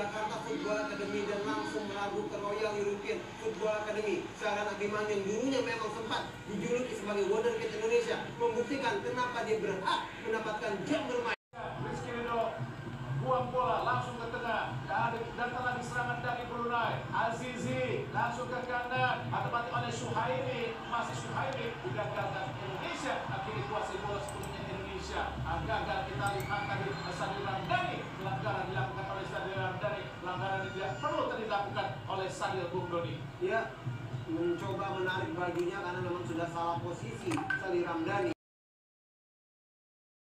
Jakarta Football Academy dan langsung merabu ke Royal European Football Academy. Sekarang Abimanyu yang dulunya memang sempat dijuluki sebagai Wonderkid Indonesia membuktikan kenapa dia berhak mendapatkan jam bermain. Rizky Ridho buang bola langsung ke tengah. Dan, dan telah diserangan dari Brunei. Azizi langsung ke kanan ditempati oleh Suhaimi. Masih Suhaimi digagalkan Indonesia. Akhirnya kuasai bola sepenuhnya Indonesia. Gagal kita lihat tadi Sadir pelanggaran yang tidak perlu dilakukan oleh Sadir Bung Doni Dia mencoba menarik bajunya karena memang sudah salah posisi Salih Ramdhani.